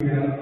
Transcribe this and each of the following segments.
Yeah.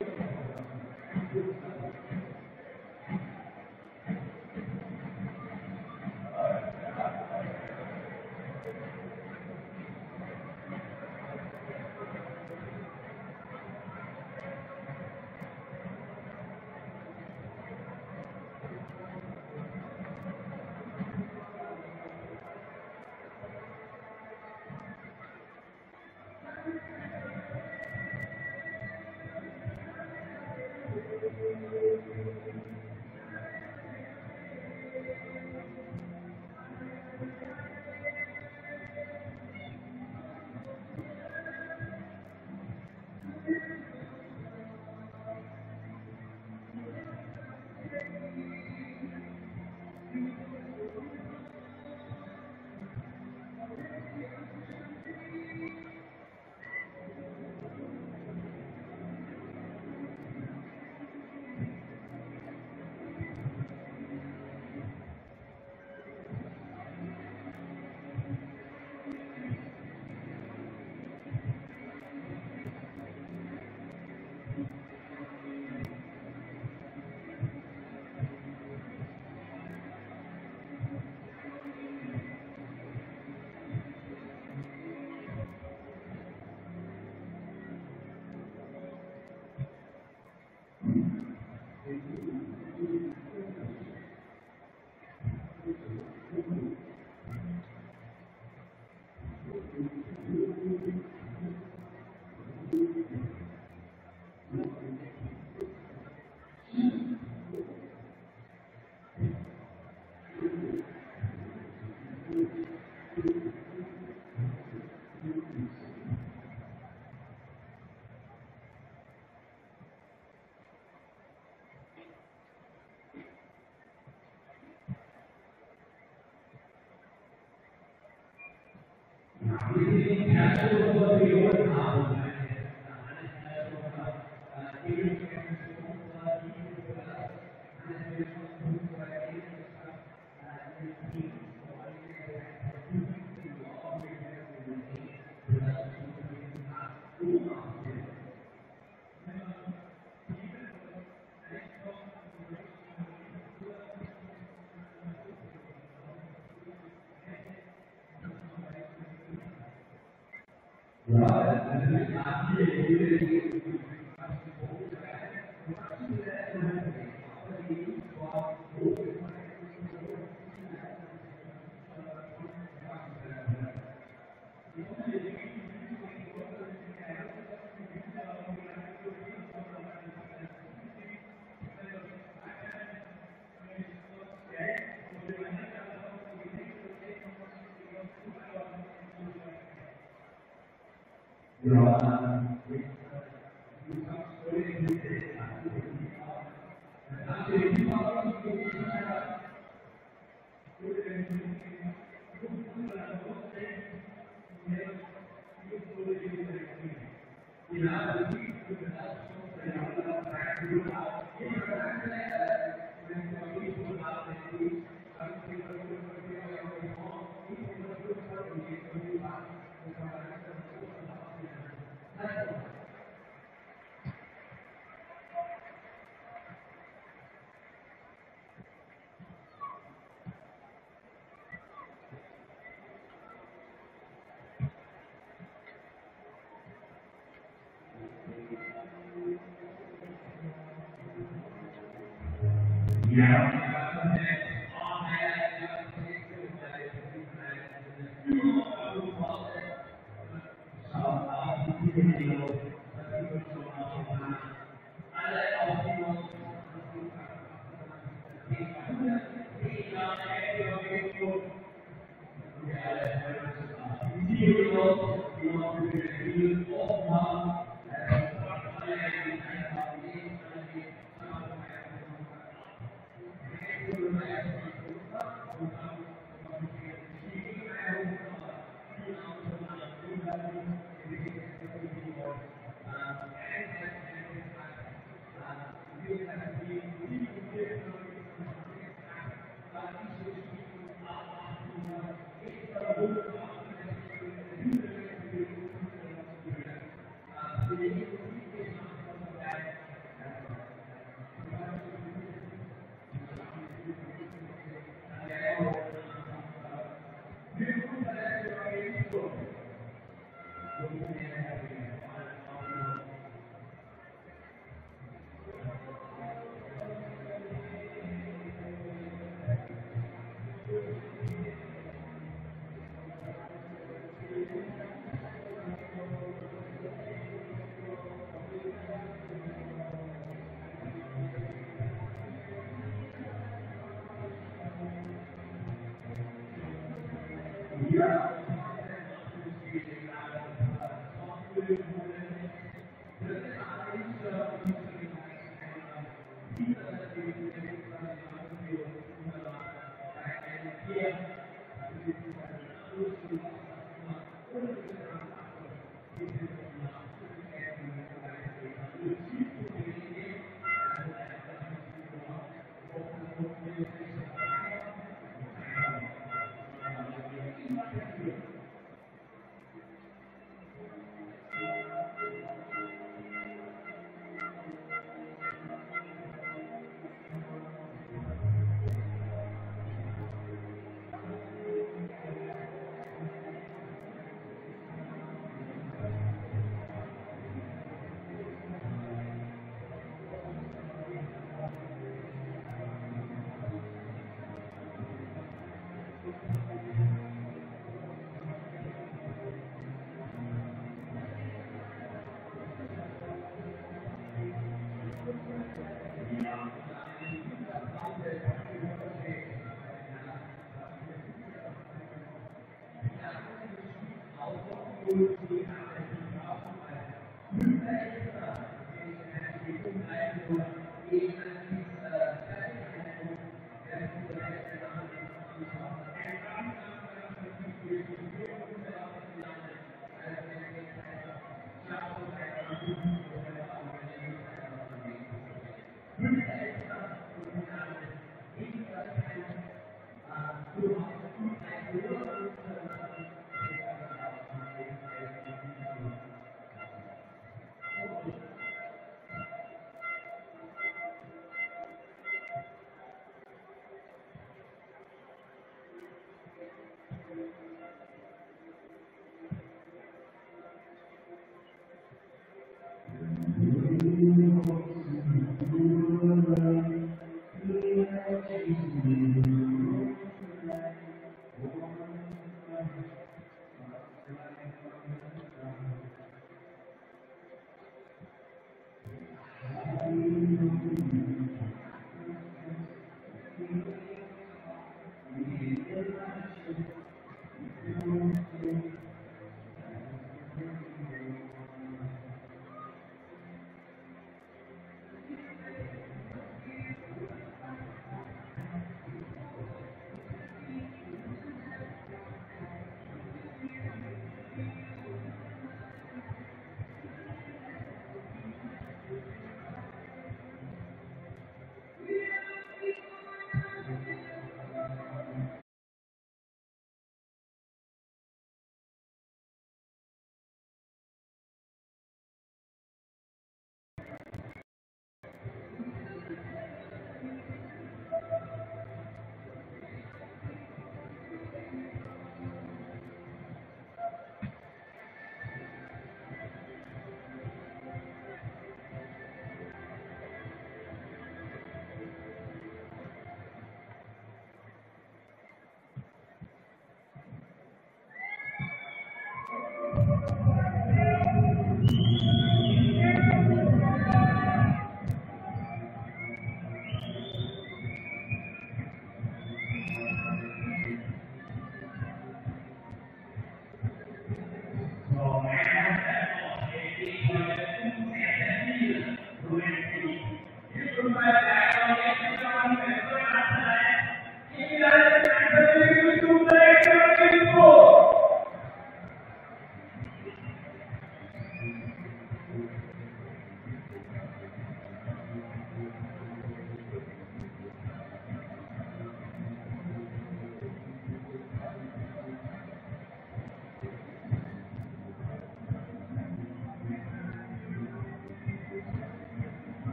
Yeah.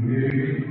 Thank.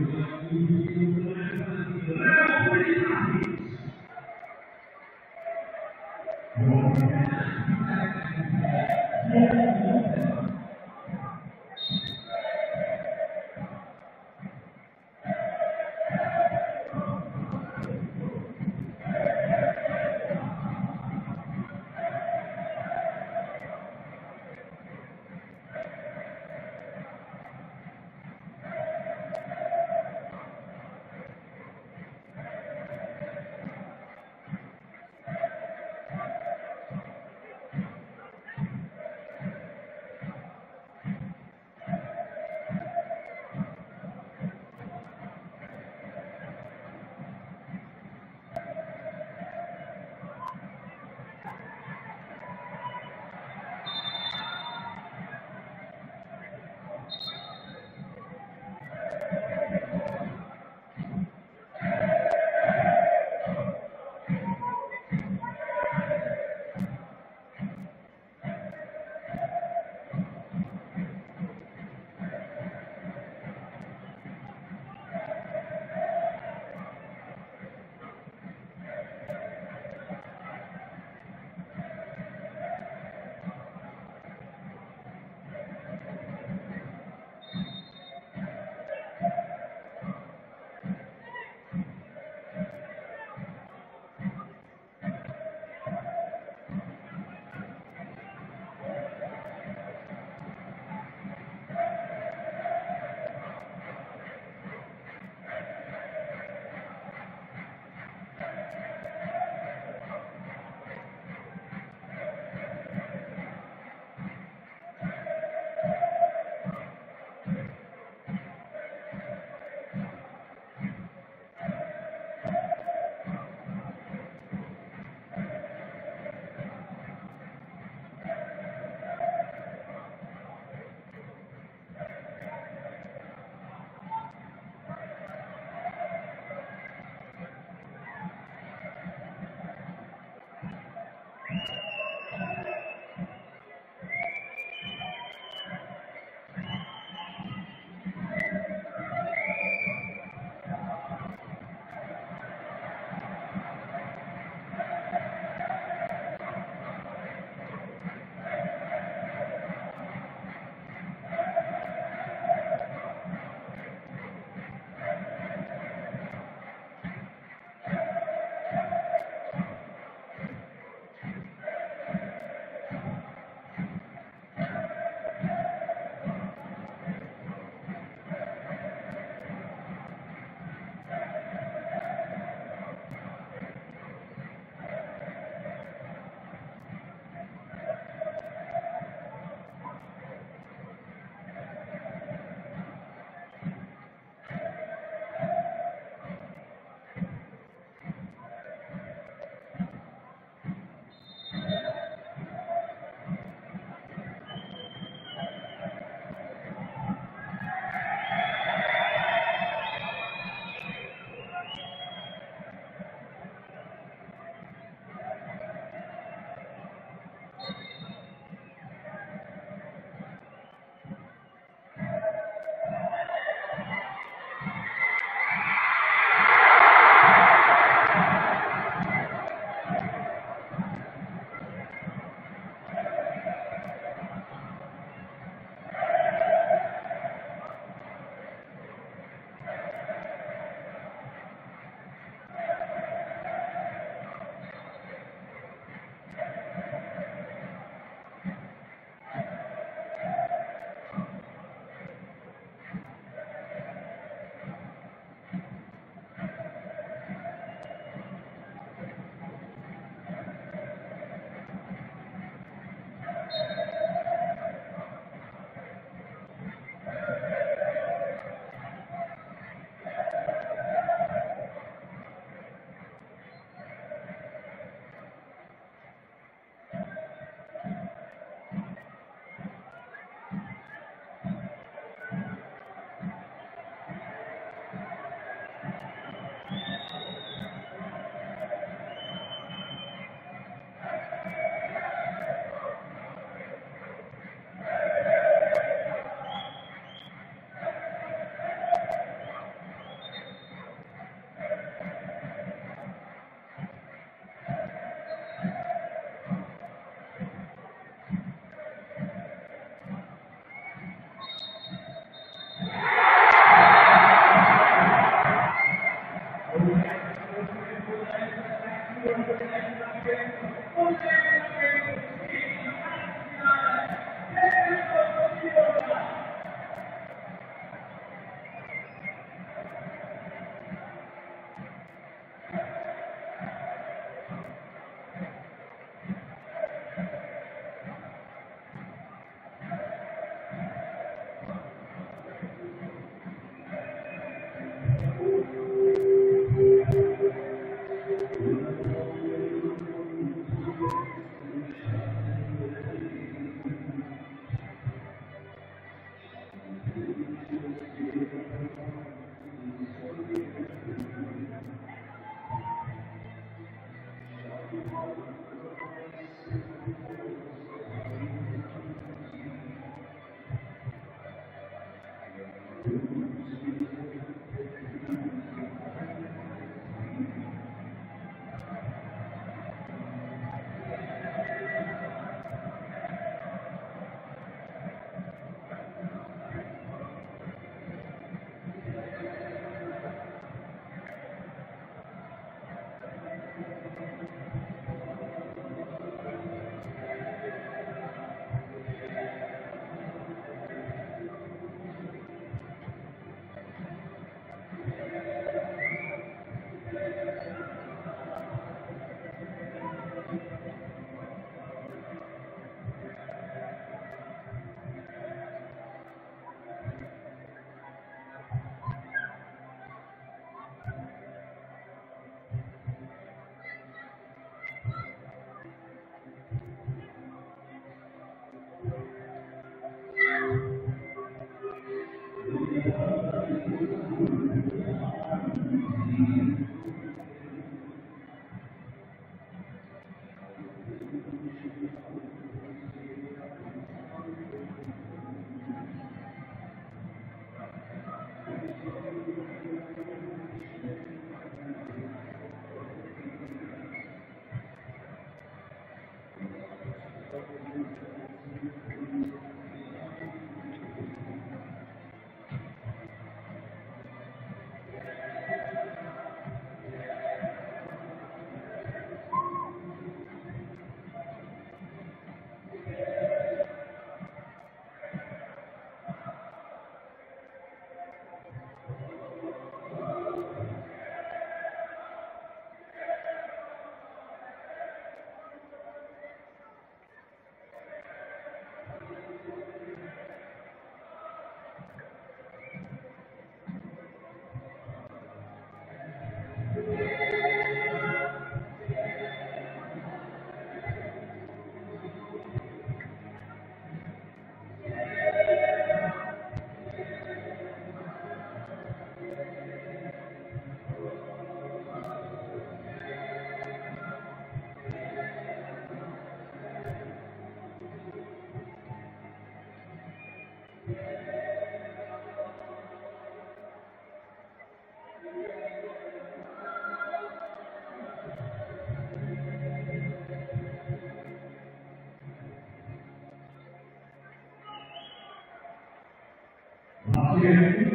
Thank